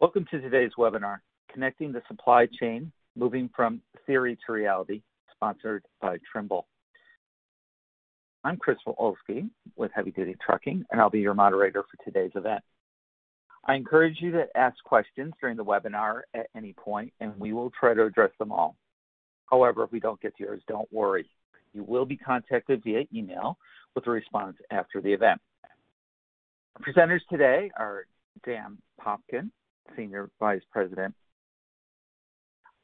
Welcome to today's webinar, Connecting the Supply Chain, Moving from Theory to Reality, sponsored by Trimble. I'm Chris Wolski with Heavy Duty Trucking, and I'll be your moderator for today's event. I encourage you to ask questions during the webinar at any point, and we will try to address them all. However, if we don't get to yours, don't worry. You will be contacted via email with a response after the event. Our presenters today are Dan Popkin, Senior Vice President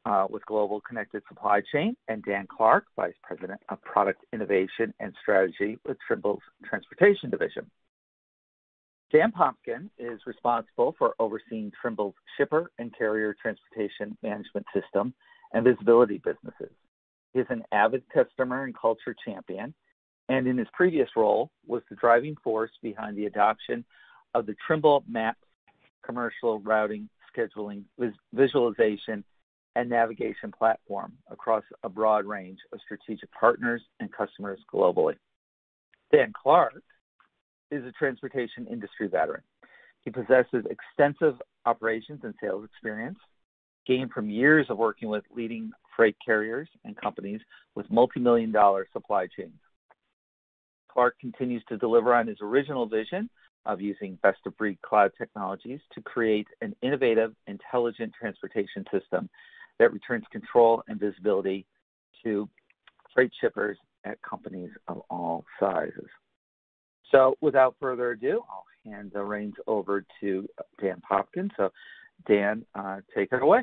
uh, with Global Connected Supply Chain, and Dan Clark, Vice President of Product Innovation and Strategy with Trimble's Transportation Division. Dan Popkin is responsible for overseeing Trimble's shipper and carrier transportation management system and visibility businesses. He is an avid customer and culture champion, and in his previous role was the driving force behind the adoption of the Trimble Map commercial routing, scheduling, visualization, and navigation platform across a broad range of strategic partners and customers globally. Dan Clark is a transportation industry veteran. He possesses extensive operations and sales experience gained from years of working with leading freight carriers and companies with multi-million dollar supply chains. Clark continues to deliver on his original vision of using best-of-breed cloud technologies to create an innovative, intelligent transportation system that returns control and visibility to freight shippers at companies of all sizes. So without further ado, I'll hand the reins over to Dan Popkin. So Dan, uh, take it away.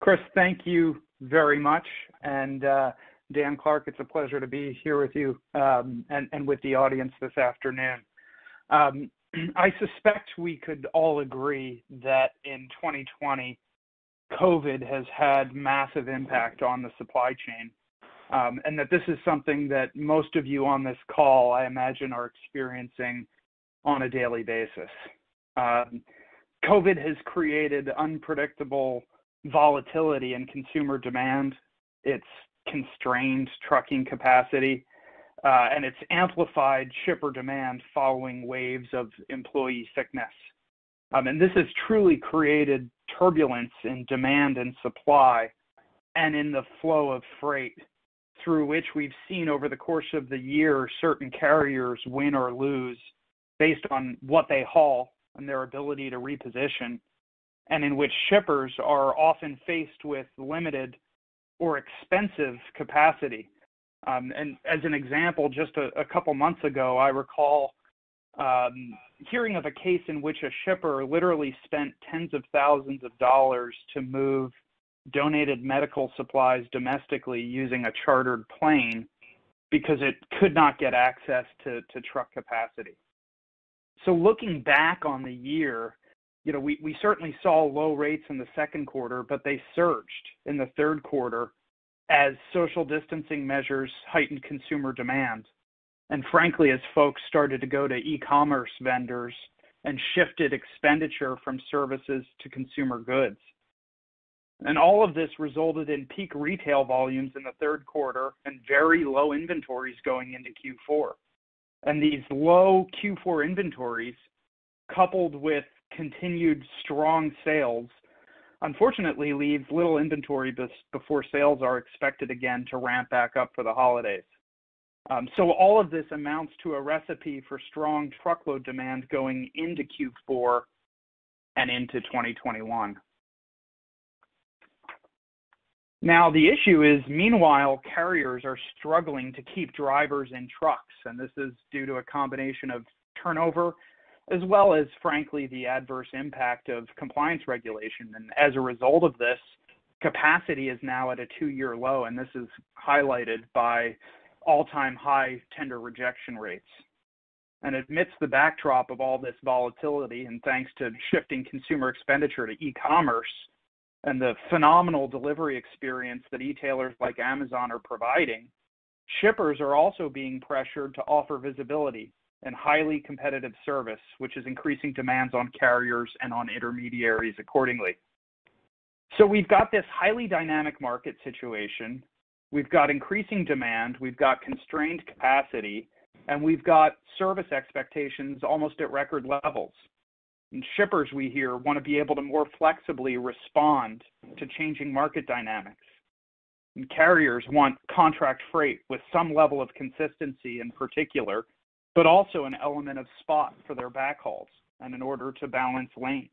Chris, thank you very much. And uh, Dan Clark, it's a pleasure to be here with you um, and, and with the audience this afternoon. Um, I suspect we could all agree that in 2020, COVID has had massive impact on the supply chain, um, and that this is something that most of you on this call, I imagine, are experiencing on a daily basis. Um, COVID has created unpredictable volatility in consumer demand. It's constrained trucking capacity and it's amplified shipper demand following waves of employee sickness. Um, and this has truly created turbulence in demand and supply and in the flow of freight, through which we've seen over the course of the year certain carriers win or lose based on what they haul and their ability to reposition, and in which shippers are often faced with limited or expensive capacity um, and as an example, just a, a, couple months ago, I recall um, hearing of a case in which a shipper literally spent tens of thousands of dollars to move donated medical supplies domestically using a chartered plane because it could not get access to, to truck capacity. So looking back on the year, you know, we, we certainly saw low rates in the second quarter, but they surged in the third quarter as social distancing measures heightened consumer demand. And frankly, as folks started to go to e commerce vendors and shifted expenditure from services to consumer goods. And all of this resulted in peak retail volumes in the third quarter and very low inventories going into Q4. And these low Q4 inventories, coupled with continued strong sales, unfortunately leaves little inventory before sales are expected again to ramp back up for the holidays. Um, so all of this amounts to a recipe for strong truckload demand going into Q4 and into 2021. Now, the issue is, meanwhile, carriers are struggling to keep drivers in trucks, and this is due to a combination of turnover as well as, frankly, the adverse impact of compliance regulation. And as a result of this, capacity is now at a two year low, and this is highlighted by all time high tender rejection rates. And amidst the backdrop of all this volatility, and thanks to shifting consumer expenditure to e commerce and the phenomenal delivery experience that e-tailers like Amazon are providing, shippers are also being pressured to offer visibility and highly competitive service, which is increasing demands on carriers and on intermediaries accordingly. So we've got this highly dynamic market situation. We've got increasing demand, we've got constrained capacity, and we've got service expectations almost at record levels. And shippers, we hear, want to be able to more flexibly respond to changing market dynamics. And carriers want contract freight with some level of consistency in particular, but also an element of spot for their backhauls and in order to balance lanes.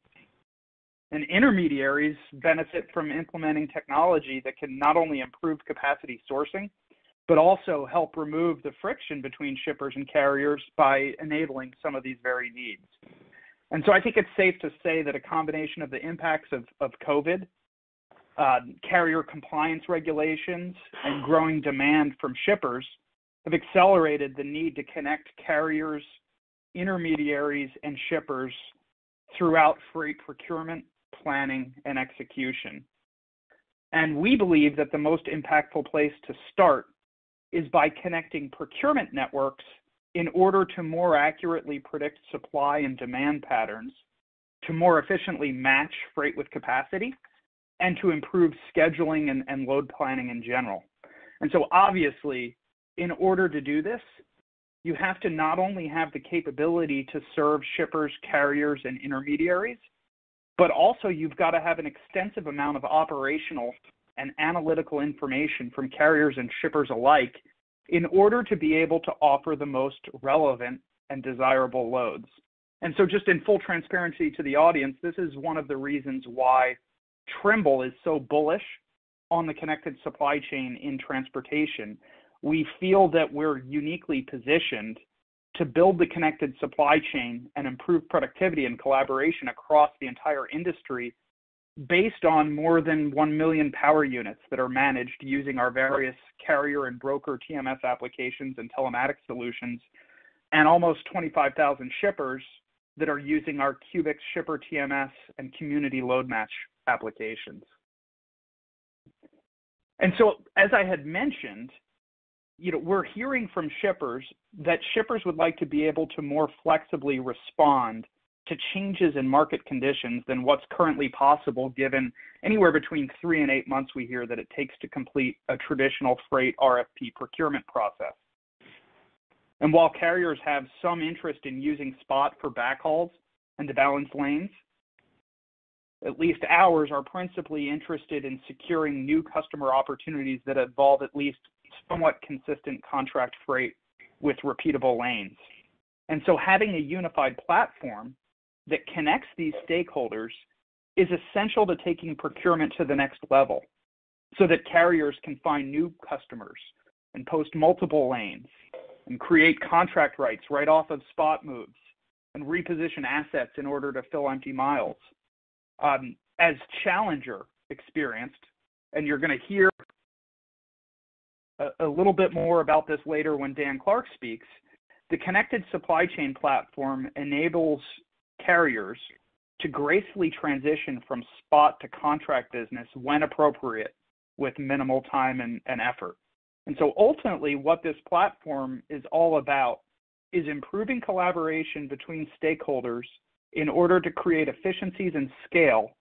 And intermediaries benefit from implementing technology that can not only improve capacity sourcing, but also help remove the friction between shippers and carriers by enabling some of these very needs. And so I think it's safe to say that a combination of the impacts of, of COVID, uh, carrier compliance regulations, and growing demand from shippers have accelerated the need to connect carriers, intermediaries, and shippers throughout freight procurement, planning, and execution. And we believe that the most impactful place to start is by connecting procurement networks in order to more accurately predict supply and demand patterns, to more efficiently match freight with capacity, and to improve scheduling and, load planning in general. And so, obviously, in order to do this, you have to not only have the capability to serve shippers, carriers, and intermediaries, but also you've got to have an extensive amount of operational and analytical information from carriers and shippers alike in order to be able to offer the most relevant and desirable loads. And so, just in full transparency to the audience, this is one of the reasons why Trimble is so bullish on the connected supply chain in transportation. We feel that we're uniquely positioned to build the connected supply chain and improve productivity and collaboration across the entire industry based on more than 1 million power units that are managed using our various carrier and broker TMS applications and telematics solutions, and almost 25,000 shippers that are using our Kuebix Shipper TMS and Community Load Match applications. And so, as I had mentioned, you know, we're hearing from shippers that shippers would like to be able to more flexibly respond to changes in market conditions than what's currently possible, given anywhere between three and eight months we hear that it takes to complete a traditional freight RFP procurement process. And while carriers have some interest in using spot for backhauls and to balance lanes, at least ours are principally interested in securing new customer opportunities that involve at least somewhat consistent contract freight with repeatable lanes. And so having a unified platform that connects these stakeholders is essential to taking procurement to the next level so that carriers can find new customers and post multiple lanes and create contract rights right off of spot moves and reposition assets in order to fill empty miles. Um, as Challenger experienced, and you're going to hear a, little bit more about this later when Dan Clark speaks, the connected supply chain platform enables carriers to gracefully transition from spot to contract business when appropriate with minimal time and, and effort. And so ultimately, what this platform is all about is improving collaboration between stakeholders in order to create efficiencies and scale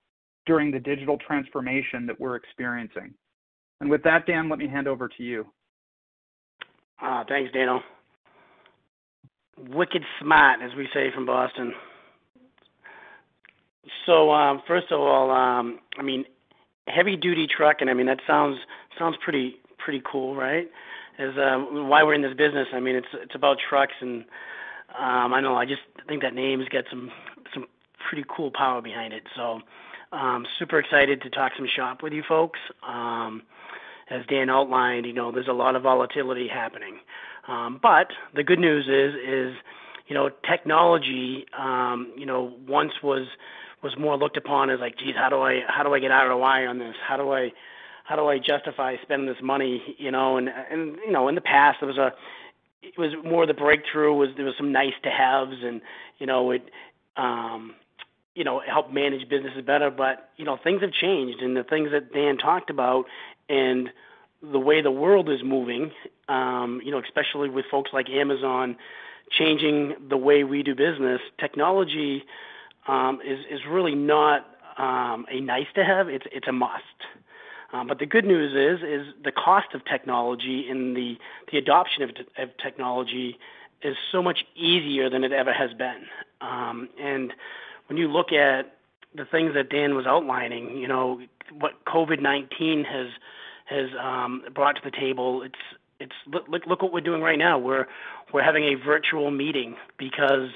during the digital transformation that we're experiencing. And with that, Dan, let me hand over to you. Uh, thanks, Dano. Wicked smart, as we say from Boston. So um, first of all, um, I mean, heavy duty trucking. I mean, that sounds sounds pretty pretty cool, right? Is um, why we're in this business. I mean, it's it's about trucks, and um, I know I just think that name's got some some pretty cool power behind it. So, um, super excited to talk some shop with you folks. Um, as Dan outlined, you know, there's a lot of volatility happening. Um, but the good news is, is you know, technology, um, you know, once was was more looked upon as like, geez, how do I how do I get ROI on this? How do I how do I justify spending this money? You know, and and you know, in the past there was a it was more the breakthrough was there was some nice to haves and you know it um you know help manage businesses better but you know things have changed and the things that Dan talked about and the way the world is moving um you know especially with folks like Amazon changing the way we do business technology um, is is really not um, a nice to have. It's it's a must. Um, but the good news is is the cost of technology and the the adoption of, of technology is so much easier than it ever has been. Um, and when you look at the things that Dan was outlining, you know, what COVID-19 has has um, brought to the table, it's it's look look what we're doing right now. We're we're having a virtual meeting because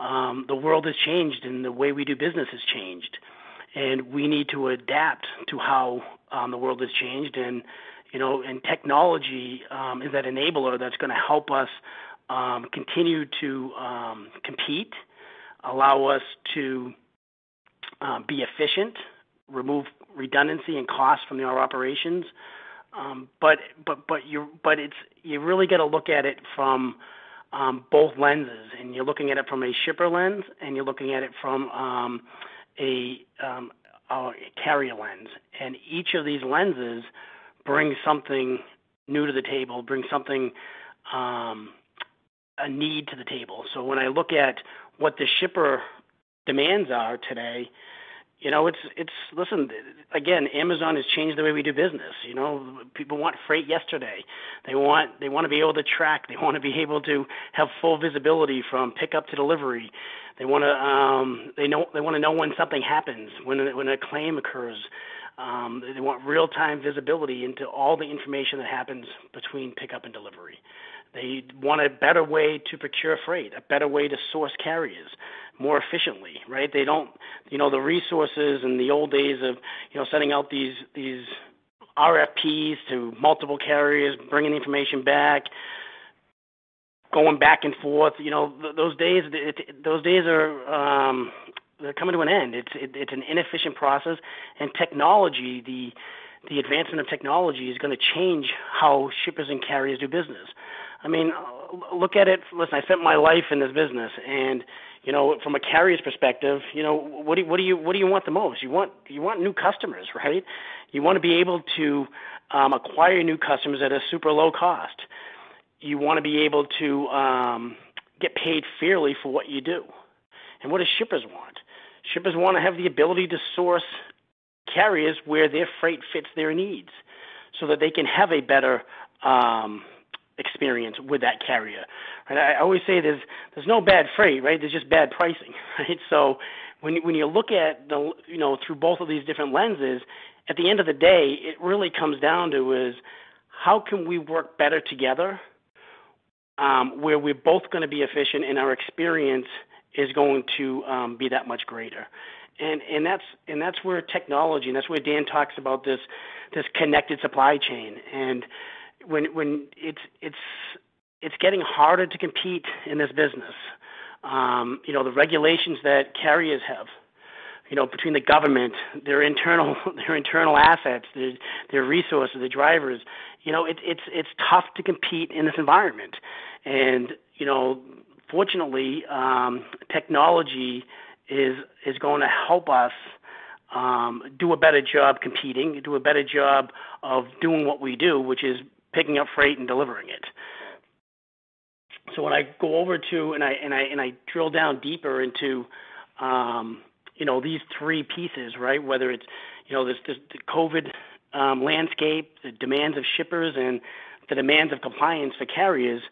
um, the world has changed and the way we do business has changed, and we need to adapt to how um, the world has changed. And you know, and technology um, is that enabler that's going to help us um, continue to um, compete, allow us to um, be efficient, remove redundancy and cost from our operations. Um, but but but you but it's you really got to look at it from um, both lenses, and you're looking at it from a shipper lens, and you're looking at it from um, a, um, a carrier lens, and each of these lenses brings something new to the table, brings something um, a need to the table. So when I look at what the shipper demands are today, you know, it's it's listen again. Amazon has changed the way we do business. You know, people want freight yesterday. They want they want to be able to track. They want to be able to have full visibility from pickup to delivery. They want to um, they know they want to know when something happens, when when a claim occurs. Um, they want real time visibility into all the information that happens between pickup and delivery. They want a better way to procure freight, a better way to source carriers more efficiently, right? They don't, you know, the resources in the old days of, you know, sending out these these RFPs to multiple carriers, bringing the information back, going back and forth. You know, th- those days, it, those days are um, they're coming to an end. It's it, it's an inefficient process, and technology, the the advancement of technology, is going to change how shippers and carriers do business. I mean, look at it. Listen, I spent my life in this business, and you know, from a carrier's perspective, you know, what do you, what do you what do you want the most? You want you want new customers, right? You want to be able to um, acquire new customers at a super low cost. You want to be able to um, get paid fairly for what you do. And what do shippers want? Shippers want to have the ability to source carriers where their freight fits their needs, so that they can have a better um, experience with that carrier. Right? I always say there's there's no bad freight, right? There's just bad pricing, right? So when when you look at the you know through both of these different lenses, at the end of the day, it really comes down to is how can we work better together, um, where we're both going to be efficient and our experience is going to um, be that much greater. And and that's and that's where technology and that's where Dan talks about this this connected supply chain and when when it's it's it's getting harder to compete in this business. Um, you know, the regulations that carriers have, you know, between the government, their internal their internal assets, their their resources, the drivers, you know, it, it's it's tough to compete in this environment. And you know, fortunately, um, technology is is going to help us um, do a better job competing, do a better job of doing what we do, which is picking up freight and delivering it. So when I go over to and I and I and I drill down deeper into um, you know these three pieces, right? Whether it's you know this, this the COVID um, landscape, the demands of shippers, and the demands of compliance for carriers.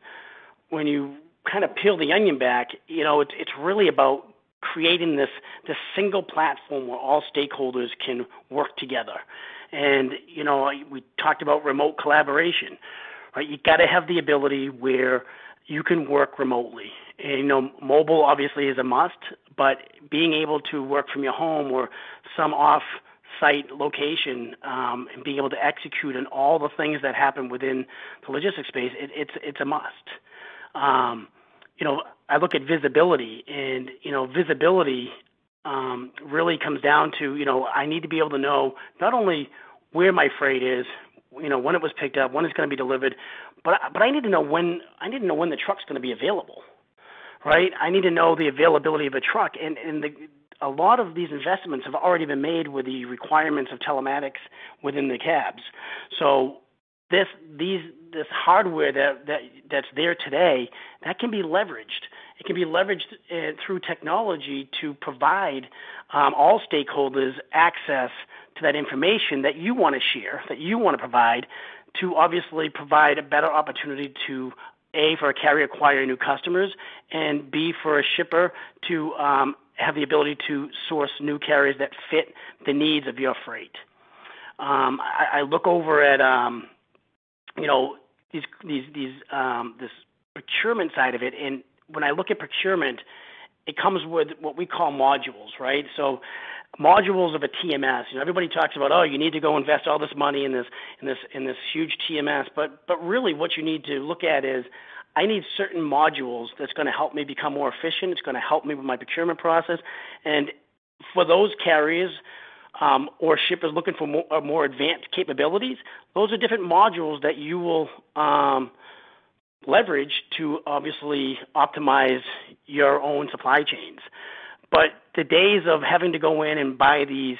When you kind of peel the onion back, you know it's it's really about creating this this single platform where all stakeholders can work together. And you know, we talked about remote collaboration, right? You got to have the ability where you can work remotely. And, you know, mobile obviously is a must, but being able to work from your home or some off site location um, and being able to execute on all the things that happen within the logistics space, it, it's it's a must. Um, you know, I look at visibility, and you know, visibility um, really comes down to you know I need to be able to know not only where my freight is, you know when it was picked up, when it's going to be delivered, but but I need to know when I need to know when the truck's going to be available, right? I need to know the availability of a truck, and and the a lot of these investments have already been made with the requirements of telematics within the cabs. So this these this hardware that that that's there today that can be leveraged it can be leveraged uh, through technology to provide um, all stakeholders access to that information that you want to share, that you want to provide, to obviously provide a better opportunity to a for a carrier acquire new customers, and b for a shipper to um, have the ability to source new carriers that fit the needs of your freight. Um, I, I look over at um, you know these these these um, this procurement side of it, and when I look at procurement, it comes with what we call modules, right? So modules of a TMS. You know, everybody talks about, oh, you need to go invest all this money in this in this in this huge TMS, but but really what you need to look at is I need certain modules that's going to help me become more efficient. It's going to help me with my procurement process, and for those carriers um, or shippers looking for more, uh, more advanced capabilities, those are different modules that you will um, leverage to obviously optimize your own supply chains. But the days of having to go in and buy these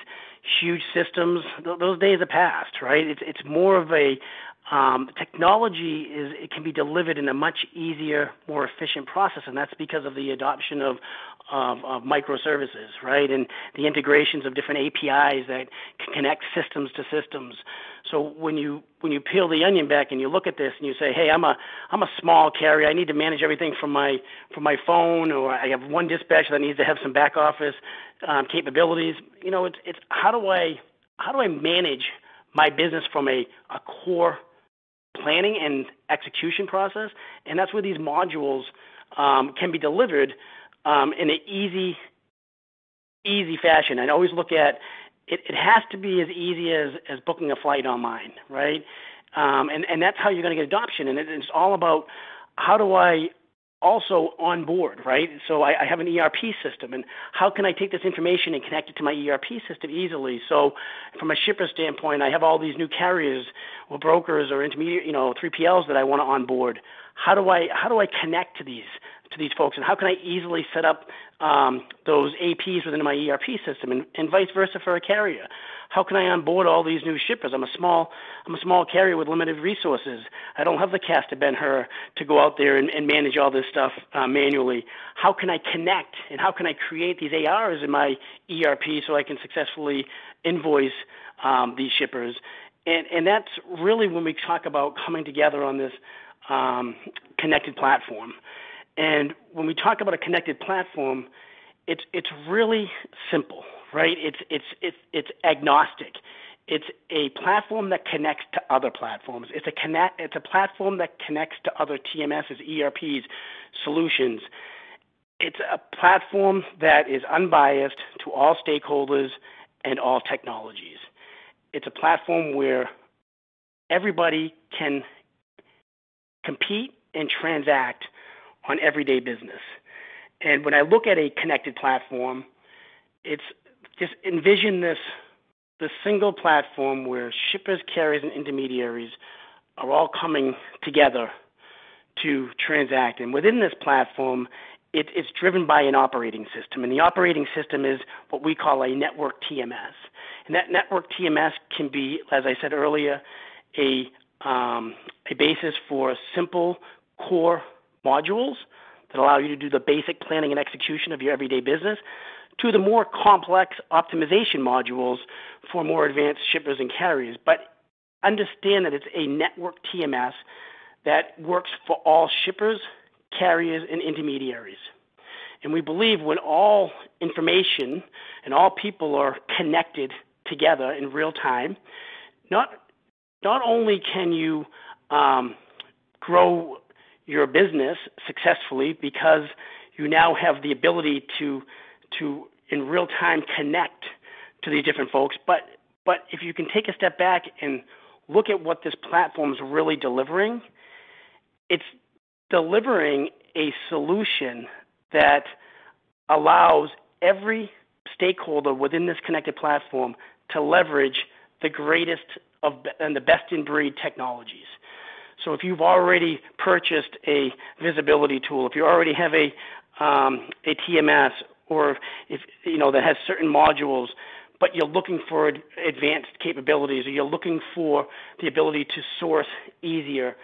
huge systems, th- those days are past, right? It's it's more of a um, technology is it can be delivered in a much easier, more efficient process, and that's because of the adoption of, of, of microservices, right, and the integrations of different APIs that connect systems to systems. So when you when you peel the onion back and you look at this and you say, hey, I'm a I'm a small carrier, I need to manage everything from my from my phone, or I have one dispatcher that needs to have some back office um, capabilities. You know, it's it's how do I how do I manage my business from a, a core planning and execution process, and that's where these modules um, can be delivered um, in an easy, easy fashion. I always look at it. It has to be as easy as as booking a flight online, right? Um, and and that's how you're going to get adoption. And it, it's all about how do I also on board, right? So I, I have an ERP system, and how can I take this information and connect it to my ERP system easily? So, from a shipper standpoint, I have all these new carriers or brokers or intermediate, you know, 3PLs that I want to onboard. How do I how do I connect to these to these folks, and how can I easily set up um, those APs within my ERP system, and, and vice versa for a carrier? How can I onboard all these new shippers? I'm a small I'm a small carrier with limited resources. I don't have the cast to Ben Hur to go out there and, and manage all this stuff uh, manually. How can I connect and how can I create these ARs in my ERP so I can successfully invoice um, these shippers? And, and that's really when we talk about coming together on this um, connected platform. And when we talk about a connected platform, it's it's really simple, right? It's it's it's it's agnostic. It's a platform that connects to other platforms. It's a connect. It's a platform that connects to other TMSs, ERPs, solutions. It's a platform that is unbiased to all stakeholders and all technologies. It's a platform where everybody can compete and transact on everyday business. And when I look at a connected platform, it's just envision this the single platform where shippers, carriers, and intermediaries are all coming together to transact. And within this platform, it, it's driven by an operating system. And the operating system is what we call a network TMS. And that network TMS can be, as I said earlier, a, um, a basis for simple core modules that allow you to do the basic planning and execution of your everyday business to the more complex optimization modules for more advanced shippers and carriers. But understand that it's a network TMS that works for all shippers, carriers, and intermediaries. And we believe when all information and all people are connected together in real time, not not only can you um, grow your business successfully because you now have the ability to to in real time connect to these different folks. But but if you can take a step back and look at what this platform is really delivering, it's delivering a solution that allows every stakeholder within this connected platform to leverage the greatest of and the best in breed technologies. So if you've already purchased a visibility tool, if you already have a um, a TMS, or if you know that has certain modules, but you're looking for advanced capabilities, or you're looking for the ability to source easier,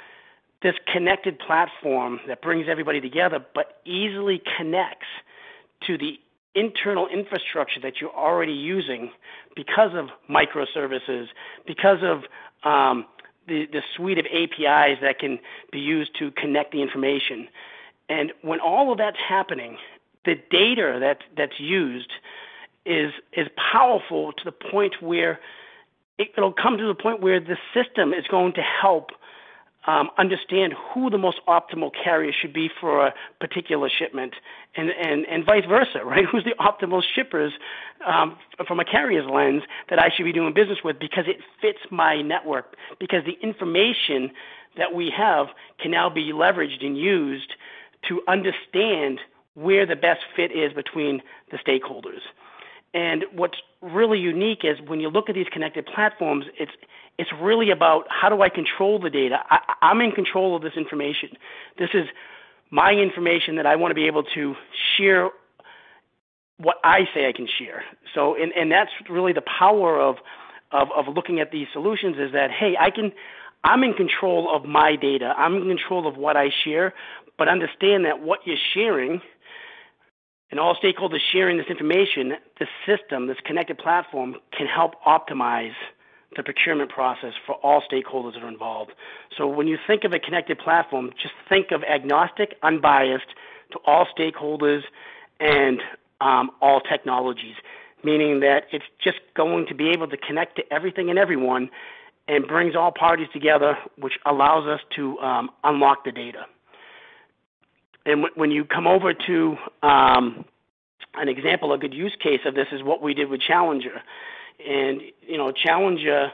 this connected platform that brings everybody together, but easily connects to the internal infrastructure that you're already using because of microservices, because of um, the, the suite of APIs that can be used to connect the information. And when all of that's happening, the data that that's used is is powerful to the point where it, it'll come to the point where the system is going to help um, understand who the most optimal carrier should be for a particular shipment, and, and, and vice versa, right? Who's the optimal shippers um, from a carrier's lens that I should be doing business with because it fits my network, because the information that we have can now be leveraged and used to understand where the best fit is between the stakeholders. And what's really unique is when you look at these connected platforms, it's it's really about how do I control the data. I, I'm in control of this information. This is my information that I want to be able to share what I say I can share. So, and, and that's really the power of, of, of looking at these solutions is that, hey, I can, I'm in control of my data. I'm in control of what I share, but understand that what you're sharing and all stakeholders sharing this information, this system, this connected platform can help optimize – the procurement process for all stakeholders that are involved. So when you think of a connected platform, just think of agnostic, unbiased to all stakeholders and um, all technologies, meaning that it's just going to be able to connect to everything and everyone and brings all parties together, which allows us to um, unlock the data. And w- when you come over to um, an example, a good use case of this is what we did with Challenger and you know Challenger,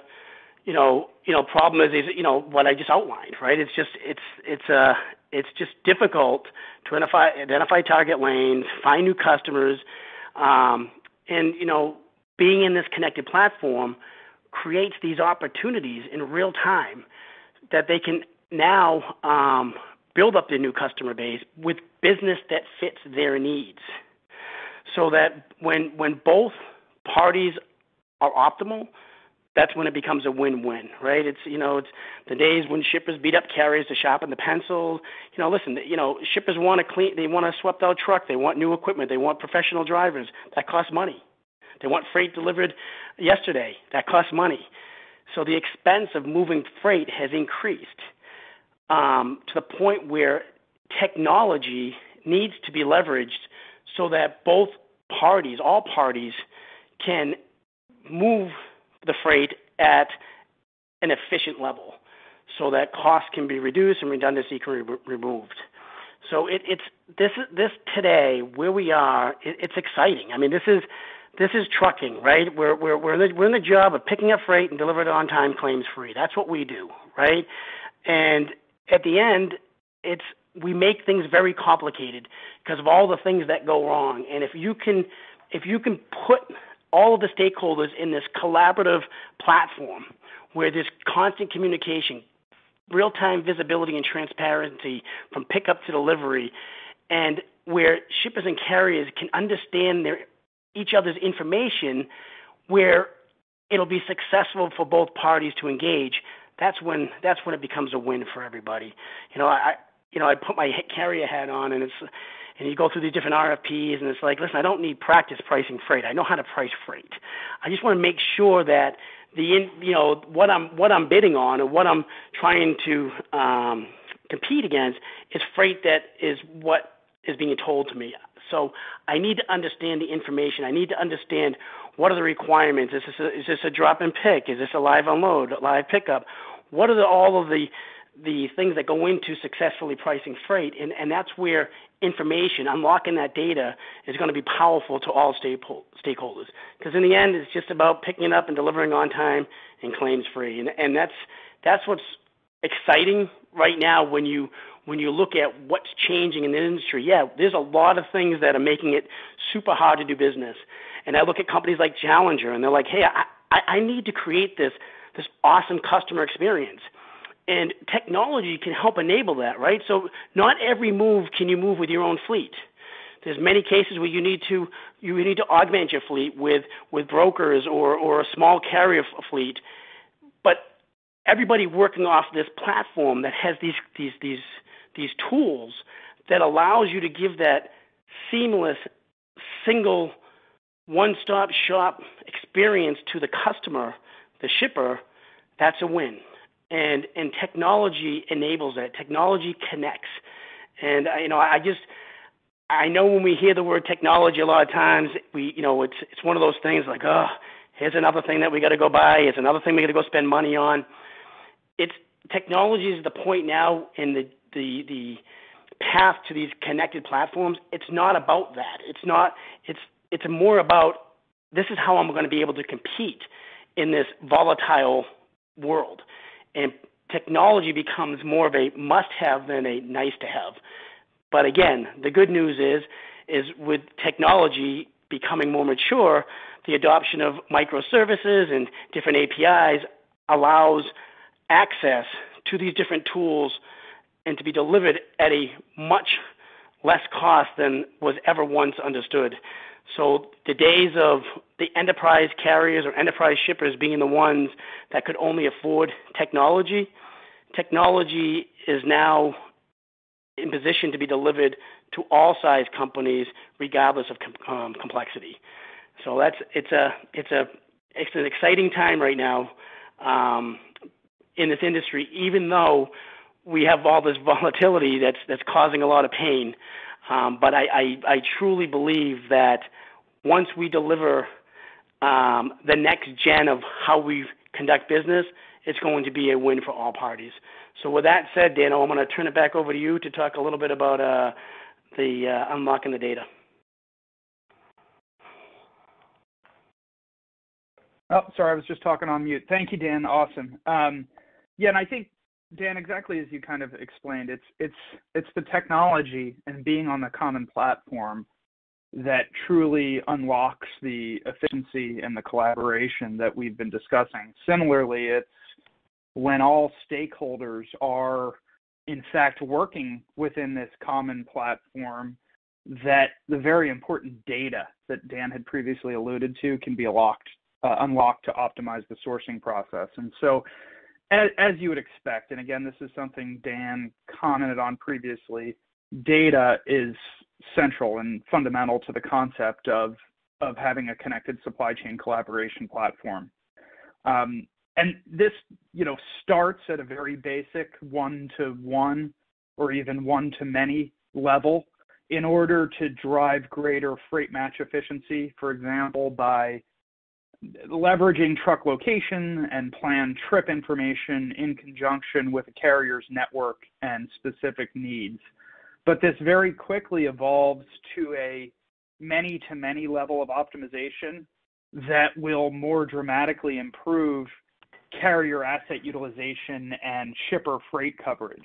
you know, you know, problem is, is you know what I just outlined, right? It's just it's it's uh it's just difficult to identify identify target lanes, find new customers, um, and you know, being in this connected platform creates these opportunities in real time that they can now um, build up their new customer base with business that fits their needs, so that when when both parties are optimal, that's when it becomes a win-win, right? It's you know, it's the days when shippers beat up carriers to sharpen the pencil. You know, listen, you know, shippers want to clean, they want a swept-out truck, they want new equipment, they want professional drivers. That costs money. They want freight delivered yesterday. That costs money. So the expense of moving freight has increased um, to the point where technology needs to be leveraged so that both parties, all parties, can move the freight at an efficient level so that costs can be reduced and redundancy can be re- removed. So it, it's this this today where we are. It, it's exciting. I mean, this is this is trucking, right? We're we're we're in, the, we're in the job of picking up freight and delivering it on time, claims free. That's what we do, right? And at the end, it's we make things very complicated because of all the things that go wrong. And if you can if you can put all of the stakeholders in this collaborative platform where there's constant communication, real time visibility and transparency from pickup to delivery, and where shippers and carriers can understand their each other's information where it'll be successful for both parties to engage that's when that's when it becomes a win for everybody. You know i you know i put my carrier hat on and it's and you go through these different RFPs, and it's like, listen, I don't need practice pricing freight. I know how to price freight. I just want to make sure that the in, you know what I'm what I'm bidding on or what I'm trying to um, compete against is freight that is what is being told to me. So I need to understand the information. I need to understand what are the requirements. Is this a, is this a drop and pick? Is this a live unload, live pickup? What are the, all of the the things that go into successfully pricing freight, and, and that's where information, unlocking that data, is going to be powerful to all stakeholders. Because in the end, it's just about picking up and delivering on time and claims free, and, and that's that's what's exciting right now when you when you look at what's changing in the industry. Yeah, there's a lot of things that are making it super hard to do business, and I look at companies like Challenger, and they're like, hey, I, I, I need to create this this awesome customer experience and technology can help enable that, right? So not every move can you move with your own fleet. There's many cases where you need to you need to augment your fleet with with brokers or or a small carrier fleet. But everybody working off this platform that has these these these these tools that allows you to give that seamless single one-stop shop experience to the customer, the shipper, that's a win and and technology enables that. Technology connects, and uh, you know I just I know when we hear the word technology, a lot of times we, you know, it's it's one of those things like, oh, here's another thing that we got to go buy. Here's another thing we got to go spend money on. It's technology is the point now in the the the path to these connected platforms. It's not about that. It's not. It's it's more about this is how I'm going to be able to compete in this volatile world, and technology becomes more of a must-have than a nice-to-have. But again, the good news is, is with technology becoming more mature, the adoption of microservices and different APIs allows access to these different tools and to be delivered at a much less cost than was ever once understood. So the days of the enterprise carriers or enterprise shippers being the ones that could only afford technology, technology is now in position to be delivered to all size companies regardless of com- um, complexity. So that's it's a it's a it's an exciting time right now um, in this industry, even though we have all this volatility that's that's causing a lot of pain. Um, but I, I, I truly believe that once we deliver um, the next gen of how we conduct business, it's going to be a win for all parties. So with that said, Dano, I'm going to turn it back over to you to talk a little bit about uh, the uh, unlocking the data. Oh, sorry, I was just talking on mute. Thank you, Dan. Awesome. Um, yeah, and I think Dan, exactly as you kind of explained, it's it's it's the technology and being on the common platform that truly unlocks the efficiency and the collaboration that we've been discussing. Similarly, it's when all stakeholders are in fact working within this common platform that the very important data that Dan had previously alluded to can be locked, uh, unlocked to optimize the sourcing process. And so, as, you would expect, and again, this is something Dan commented on previously, data is central and fundamental to the concept of of having a connected supply chain collaboration platform. Um, and this, you know, starts at a very basic one to one or even one to many level in order to drive greater freight match efficiency, for example, by leveraging truck location and plan trip information in conjunction with a carrier's network and specific needs. But this very quickly evolves to a many to many level of optimization that will more dramatically improve carrier asset utilization and shipper freight coverage.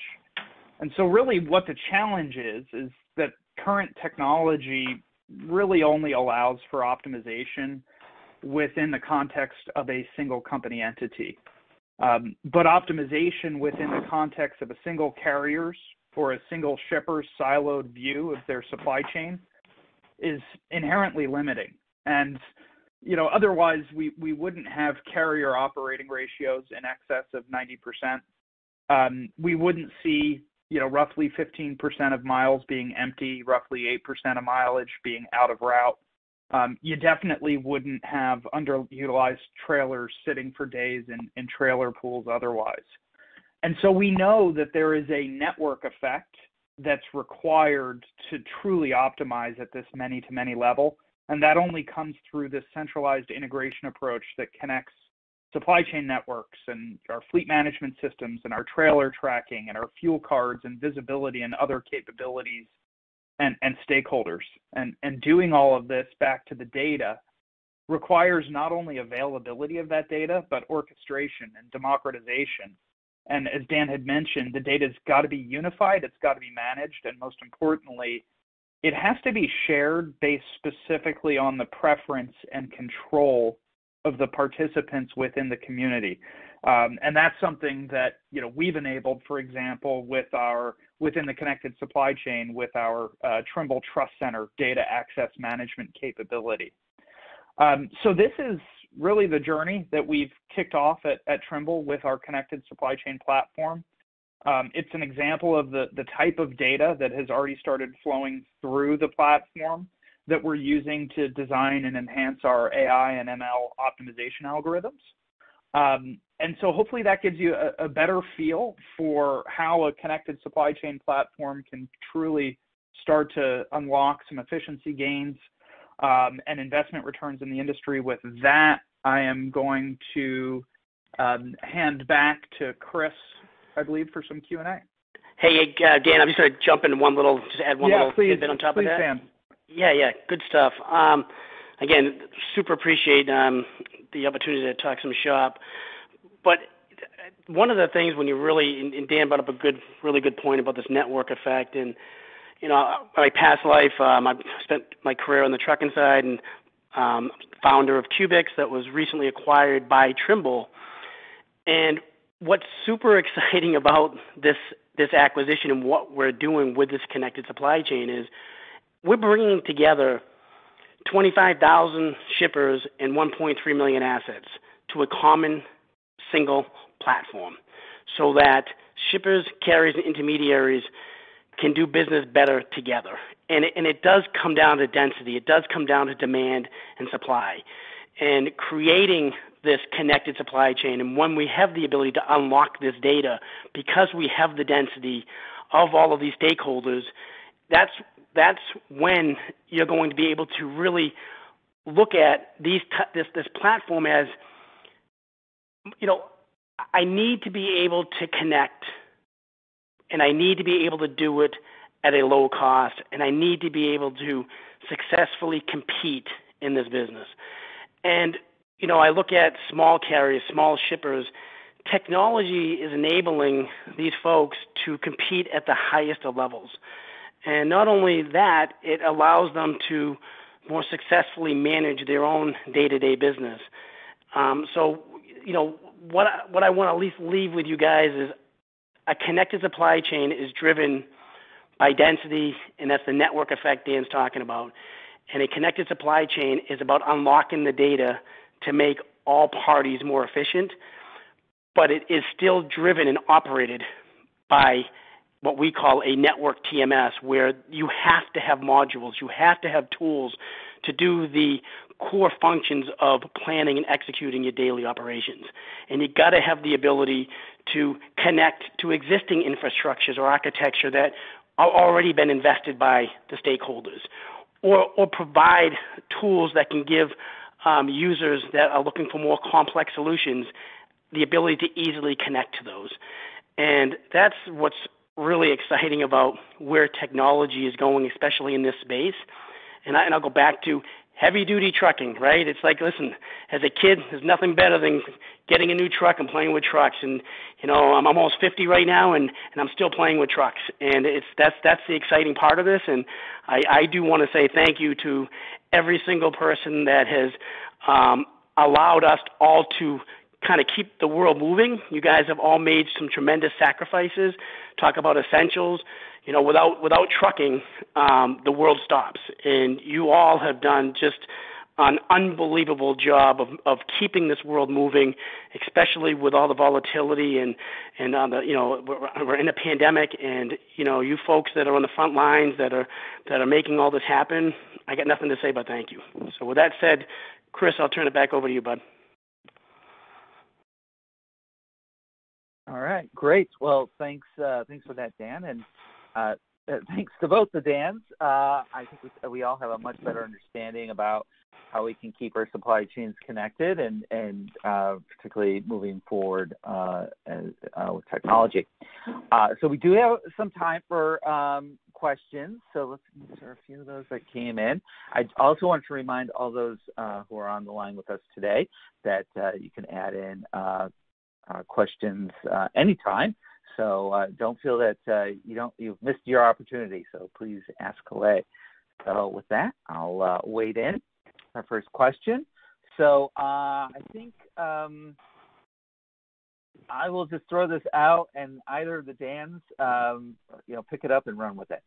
And so really what the challenge is is that current technology really only allows for optimization within the context of a single company entity. Um, but optimization within the context of a single carrier's or a single shipper's siloed view of their supply chain is inherently limiting. And you know, otherwise we, we wouldn't have carrier operating ratios in excess of 90%. Um, we wouldn't see, you know, roughly 15% of miles being empty, roughly 8% of mileage being out of route. Um, you definitely wouldn't have underutilized trailers sitting for days in, in trailer pools otherwise. And so we know that there is a network effect that's required to truly optimize at this many to many level. And that only comes through this centralized integration approach that connects supply chain networks and our fleet management systems and our trailer tracking and our fuel cards and visibility and other capabilities and, and stakeholders. And, and doing all of this back to the data requires not only availability of that data, but orchestration and democratization. And as Dan had mentioned, the data's got to be unified, it's got to be managed, and most importantly, it has to be shared based specifically on the preference and control of the participants within the community. Um, and that's something that you know we've enabled, for example, with our within the connected supply chain with our uh, Trimble Trust Center data access management capability. Um, so this is really the journey that we've kicked off at, at Trimble with our connected supply chain platform. Um, it's an example of the, the type of data that has already started flowing through the platform that we're using to design and enhance our AI and ML optimization algorithms. Um, and so hopefully that gives you a, a, better feel for how a connected supply chain platform can truly start to unlock some efficiency gains um, and investment returns in the industry. With that, I am going to um, hand back to Chris, I believe, for some Q&A. Hey, uh, Dan, I'm just gonna jump in one little, just add one little tidbit on top of that. Yeah, please. Please, Dan. Yeah, yeah. Good stuff. Um, again, super appreciate the opportunity to talk some shop. But uh, one of the things when you really and Dan brought up a good, really good point about this network effect. And you know, my past life, um, I've spent my career on the trucking side and um, founder of Kuebix that was recently acquired by Trimble. And what's super exciting about this this acquisition and what we're doing with this connected supply chain is we're bringing together 25,000 shippers and 1.3 million assets to a common single platform so that shippers, carriers, and intermediaries can do business better together. And it and it does come down to density. It does come down to demand and supply. And creating this connected supply chain, and when we have the ability to unlock this data because we have the density of all of these stakeholders, that's that's when you're going to be able to really look at these this this platform as, you know, I need to be able to connect, and I need to be able to do it at a low cost, and I need to be able to successfully compete in this business. And, you know, I look at small carriers, small shippers. Technology is enabling these folks to compete at the highest of levels. And not only that, it allows them to more successfully manage their own day-to-day business. Um, You know, what What I wanna at least leave with you guys is a connected supply chain is driven by density, and that's the network effect Dan's talking about. And a connected supply chain is about unlocking the data to make all parties more efficient, but it is still driven and operated by what we call a network TMS, where you have to have modules, you have to have tools to do the core functions of planning and executing your daily operations. And you gotta have the ability to connect to existing infrastructures or architecture that are already been invested by the stakeholders or provide tools that can give um, users that are looking for more complex solutions the ability to easily connect to those. And that's what's really exciting about where technology is going, especially in this space. And, I'll go back to heavy-duty trucking, right? It's like, listen, as a kid, there's nothing better than getting a new truck and playing with trucks. And you know, I'm almost 50 right now, and and I'm still playing with trucks. And it's that's that's the exciting part of this. And I I do wanna say thank you to every single person that has um, allowed us all to kinda keep the world moving. You guys have all made some tremendous sacrifices. Talk about essentials. You know, without without trucking, um, the world stops. And you all have done just an unbelievable job of of keeping this world moving, especially with all the volatility and on the, you know, we're in a pandemic and, you know, you folks that are on the front lines that are that are making all this happen, I got nothing to say but thank you. So with that said, Chris, I'll turn it back over to you, bud. All right. Great. Well, thanks uh, thanks for that, Dan. Uh, uh, thanks to both the Dans. Uh, I think we all have a much better understanding about how we can keep our supply chains connected and particularly moving forward with technology. So we do have some time for um, questions. So let's answer a few of those that came in. I also want to remind all those who are on the line with us today that you can add in questions anytime. Uh, don't feel that uh, you don't you've missed your opportunity, so please ask away. So with that, I'll uh, wade in. Our first question. So I think um, I will just throw this out and either of the Dans, um, you know, pick it up and run with it.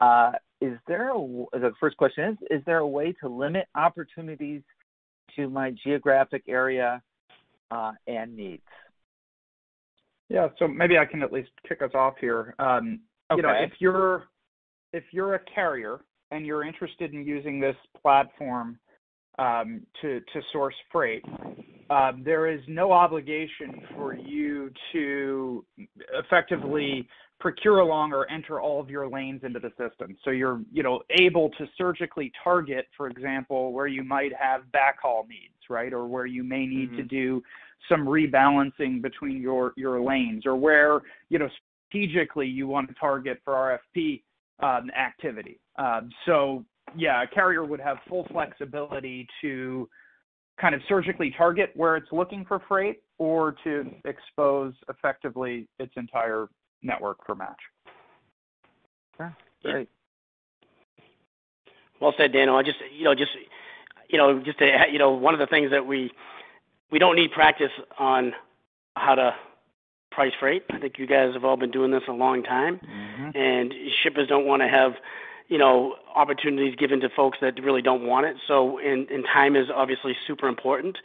The first question is is there a way to limit opportunities to my geographic area and needs? Yeah. So maybe I can at least kick us off here. Okay. If You know, if you're a carrier and you're interested in using this platform to source freight, um, there is no obligation for you to effectively procure along or enter all of your lanes into the system. So you're, you know, able to surgically target, for example, where you might have backhaul needs, right? Or where you may need mm-hmm. to do some rebalancing between your your lanes or where, you know, strategically you want to target for RFP um, activity. Um, so yeah, a carrier would have full flexibility to kind of surgically target where it's looking for freight or to expose effectively its entire network for match. Yeah, great. Well said, Daniel. I just, you know, just, you know, just to, add you know, one of the things that we we don't need practice on how to price freight. I think you guys have all been doing this a long time, mm-hmm. and shippers don't want to have you know, opportunities given to folks that really don't want it. So, and, and time is obviously super important.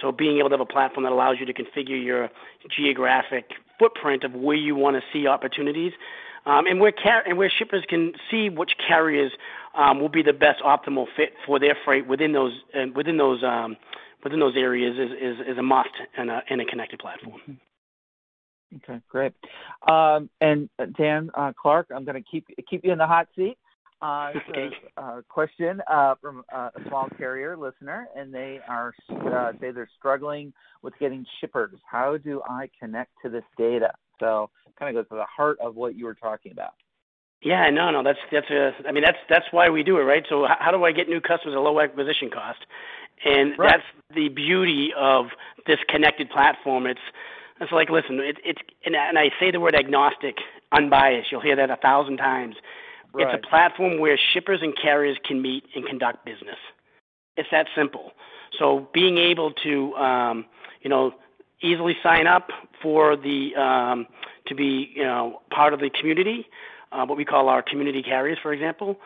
So, being able to have a platform that allows you to configure your geographic footprint of where you want to see opportunities, um, and where car- and where shippers can see which carriers um, will be the best optimal fit for their freight within those uh, within those um, within those areas is, is, is a must in a, in a connected platform. Okay, great. Um, and uh, Dan uh, Clark, I'm going to keep keep you in the hot seat. Uh, a uh, question uh, from uh, a small carrier listener, and they are uh, say they're struggling with getting shippers. How do I connect to this data? So, kind of goes to the heart of what you were talking about. Yeah, no, no, that's that's a. I mean, that's that's why we do it, right? So, how do I get new customers at low acquisition cost? And right. that's the beauty of this connected platform. It's it's like, listen, it, it's and, and I say the word agnostic, unbiased. You'll hear that a thousand times Right. It's a platform where shippers and carriers can meet and conduct business. It's that simple. So being able to, um, you know, easily sign up for the um, to be, you know, part of the community, uh, what we call our community carriers, for example.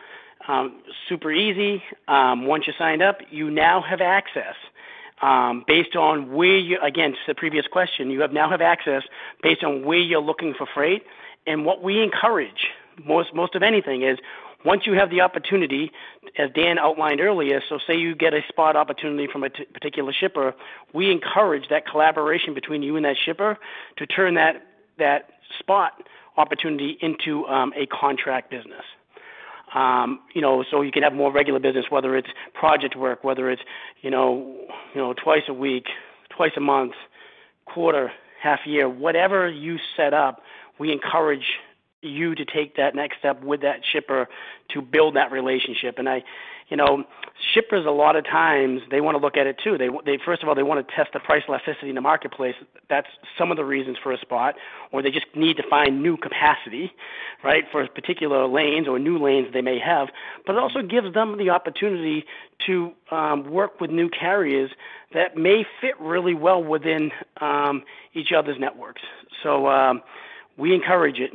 Um, super easy. Um, once you signed up, you now have access. Um, based on where you, again, to the previous question, you have now have access based on where you're looking for freight. And what we encourage most most of anything is once you have the opportunity, as Dan outlined earlier, so say you get a spot opportunity from a t- particular shipper, we encourage that collaboration between you and that shipper to turn that that spot opportunity into um, a contract business. Um, you know, so you can have more regular business, whether it's project work, whether it's you know, you know, twice a week, twice a month, quarter, half year, whatever you set up, we encourage you to take that next step with that shipper to build that relationship. And I, you know, shippers a lot of times they want to look at it too. They they first of all they want to test the price elasticity in the marketplace. That's some of the reasons for a spot, or they just need to find new capacity, right, for particular lanes or new lanes they may have. But it also gives them the opportunity to um, work with new carriers that may fit really well within um, each other's networks. So um, we encourage it.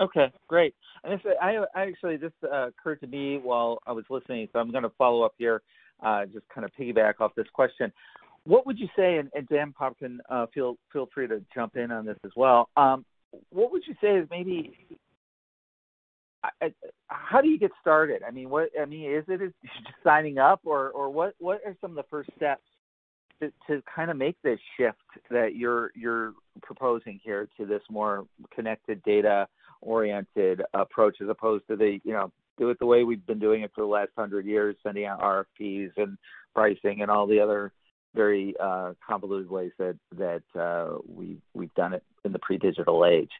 Okay, great. And I, I actually this uh, occurred to me while I was listening, so I'm going to follow up here, uh, just kind of piggyback off this question. What would you say, and, and Dan Popkin, uh, feel feel free to jump in on this as well. Um, what would you say is maybe how do you get started? I mean, what I mean is it is just signing up, or or what what are some of the first steps to, to kind of make this shift that you're you're proposing here to this more connected data oriented approach as opposed to the you know do it the way we've been doing it for the last hundred years, sending out RFPs and pricing and all the other very uh, convoluted ways that that uh, we we've done it in the pre-digital age.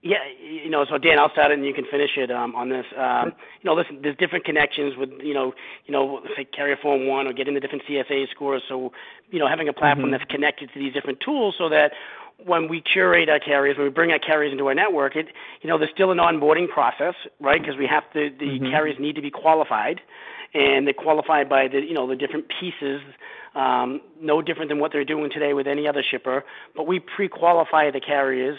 Yeah, you know, so Dan, I'll start and you can finish it um, on this. Um, you know, listen, there's different connections with, you know, you know, say carrier form one or getting the different CSA scores. So, you know, having a platform mm-hmm. that's connected to these different tools so that when we curate our carriers, when we bring our carriers into our network, it, you know, there's still an onboarding process, right? Because we have to, the mm-hmm. carriers need to be qualified, and they're qualified by the, you know, the different pieces, um, no different than what they're doing today with any other shipper. But we pre-qualify the carriers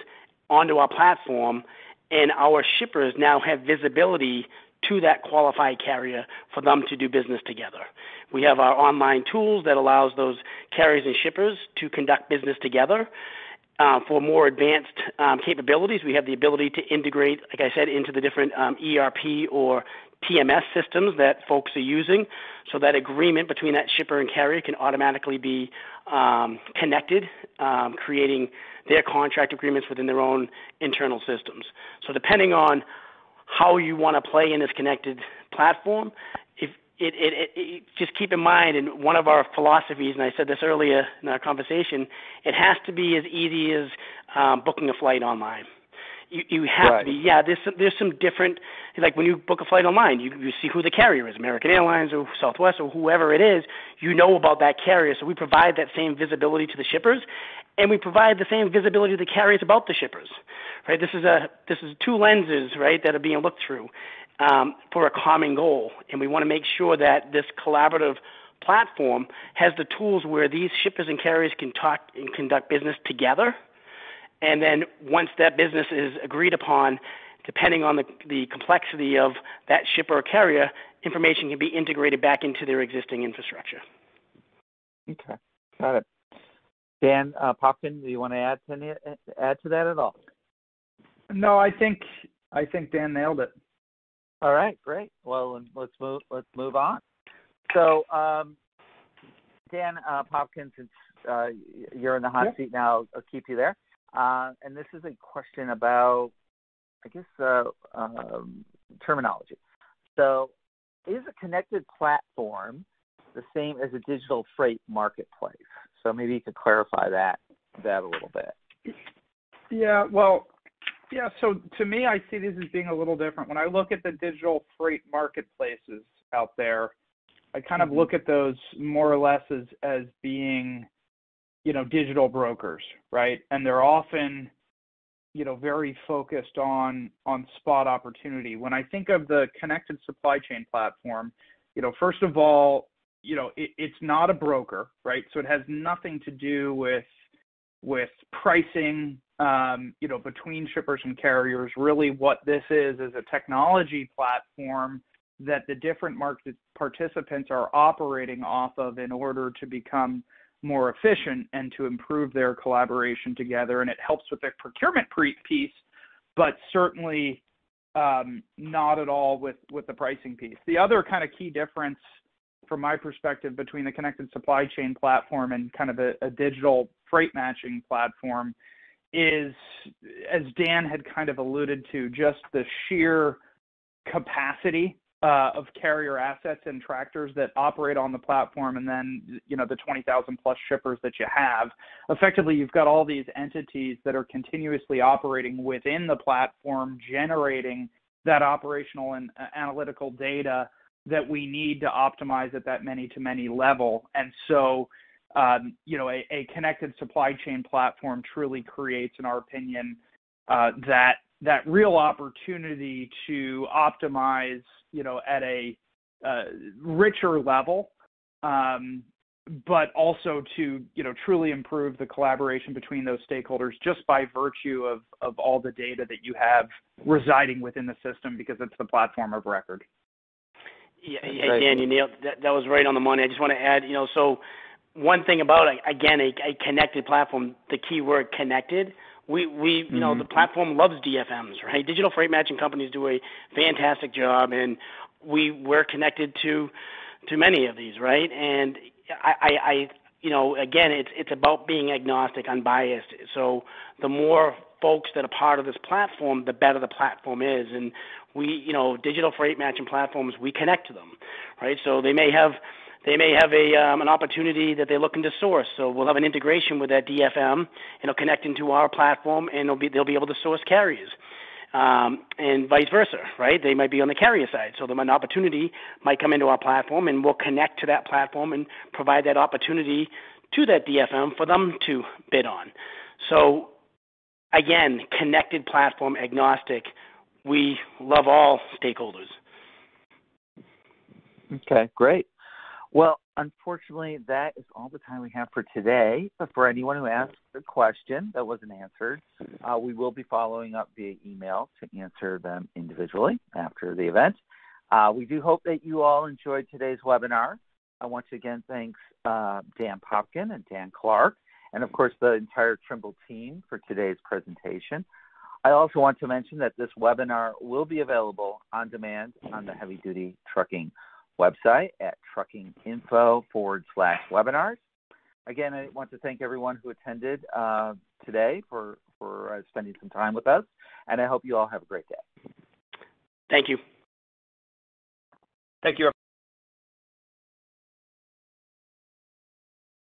onto our platform, and our shippers now have visibility to that qualified carrier for them to do business together. We have our online tools that allows those carriers and shippers to conduct business together uh, for more advanced um, capabilities, we have the ability to integrate, like I said, into the different um, ERP or TMS systems that folks are using, so that agreement between that shipper and carrier can automatically be um, connected, um, creating their contract agreements within their own internal systems. So depending on how you want to play in this connected platform, it, it, it, just keep in mind, and one of our philosophies, and I said this earlier in our conversation, it has to be as easy as um, booking a flight online. You, you have right. to be, yeah. There's some, there's some different, like when you book a flight online, you, you see who the carrier is, American Airlines or Southwest or whoever it is. You know about that carrier, so we provide that same visibility to the shippers, and we provide the same visibility to the carriers about the shippers. Right? This is a this is two lenses, right, that are being looked through um, for a common goal, and we want to make sure that this collaborative platform has the tools where these shippers and carriers can talk and conduct business together. And then once that business is agreed upon, depending on the, the complexity of that shipper or carrier, information can be integrated back into their existing infrastructure. Okay, got it. Dan uh, Popkin, do you want to add to any, add to that at all? No, I think I think Dan nailed it. All right, great. Well, let's move let's move on. So, um, Dan uh, Popkin, since uh, you're in the hot seat now, I'll keep you there. Uh, and this is a question about, I guess, uh, um, terminology. So, is a connected platform the same as a digital freight marketplace? So maybe you could clarify that that a little bit. Yeah, well, yeah. So to me, I see this as being a little different. When I look at the digital freight marketplaces out there, I kind of mm-hmm. look at those more or less as as being, you know, digital brokers, right? And they're often, you know, very focused on on spot opportunity. When I think of the connected supply chain platform, you know, first of all, you know, it, it's not a broker, right? So it has nothing to do with with pricing, um, you know, between shippers and carriers. Really, what this is is a technology platform that the different market participants are operating off of in order to become more efficient and to improve their collaboration together. And it helps with the procurement piece, but certainly um, not at all with with the pricing piece. The other kind of key difference from my perspective between the connected supply chain platform and kind of a digital freight matching platform is, as Dan had kind of alluded to, just the sheer capacity uh, of carrier assets and tractors that operate on the platform, and then you know the 20,000 plus shippers that you have. Effectively, you've got all these entities that are continuously operating within the platform, generating that operational and uh, analytical data that we need to optimize at that many to many level. And so, um, you know, a, a, connected supply chain platform truly creates, in our opinion, uh, that that real opportunity to optimize, you know, at a uh, richer level, um, but also to, you know, truly improve the collaboration between those stakeholders just by virtue of of all the data that you have residing within the system because it's the platform of record. Yeah, yeah, Dan, you nailed that. That was right on the money. I just want to add, you know, so one thing about again a, a connected platform, the key word connected. We we you mm-hmm. know the platform loves DFMs, right? Digital freight matching companies do a fantastic job, and we we're connected to to many of these, right? And I, I, I you know again it's it's about being agnostic, unbiased. So the more folks that are part of this platform, the better the platform is. And we, you know, digital freight matching platforms, we connect to them, right? So they may have they may have a um, an opportunity that they're looking to source. So we'll have an integration with that DFM, and it'll connect into our platform, and they'll be they'll be able to source carriers. Um, and vice versa, right? They might be on the carrier side, so an opportunity might come into our platform, and we'll connect to that platform and provide that opportunity to that DFM for them to bid on. So again, connected platform agnostic. We love all stakeholders. Okay, great. Well, unfortunately, that is all the time we have for today. But for anyone who asked a question that wasn't answered, uh, we will be following up via email to answer them individually after the event. Uh, we do hope that you all enjoyed today's webinar. I want to again thank uh, Dan Popkin and Dan Clark and of course the entire Trimble team for today's presentation. I also want to mention that this webinar will be available on demand on the Heavy Duty Trucking website at truckinginfo forward slash webinars. Again, I want to thank everyone who attended uh, today for, for uh, spending some time with us, and I hope you all have a great day. Thank you. Thank you.